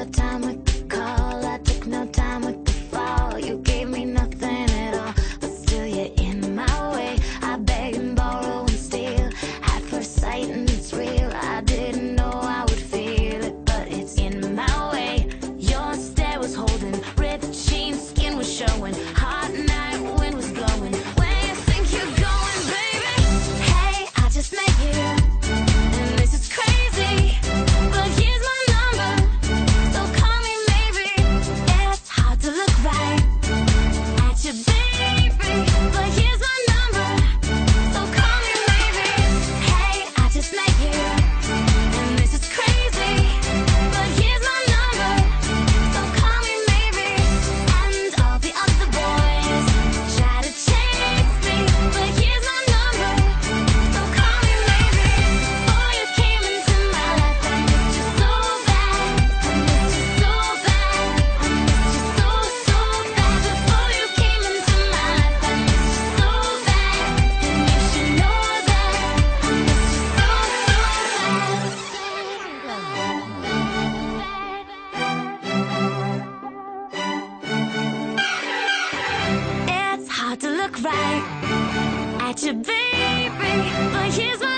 your time hard to look right at your baby, but here's what.